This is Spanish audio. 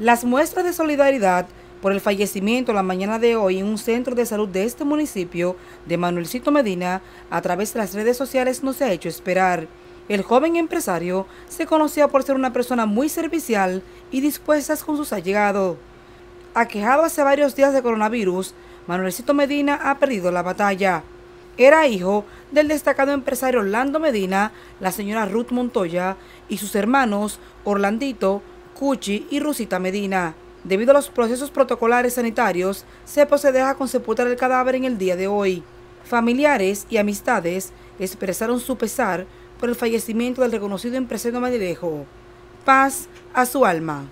Las muestras de solidaridad por el fallecimiento la mañana de hoy en un centro de salud de este municipio de Manuelcito Medina a través de las redes sociales no se ha hecho esperar. El joven empresario se conocía por ser una persona muy servicial y dispuesta con sus allegados. Aquejado hace varios días de coronavirus, Manuelcito Medina ha perdido la batalla. Era hijo del destacado empresario Orlando Medina, la señora Ruth Montoya y sus hermanos Orlandito, Cuchi y Rusita Medina. Debido a los procesos protocolares sanitarios, se procederá con sepultar el cadáver en el día de hoy. Familiares y amistades expresaron su pesar por el fallecimiento del reconocido empresario Medirejo. Paz a su alma.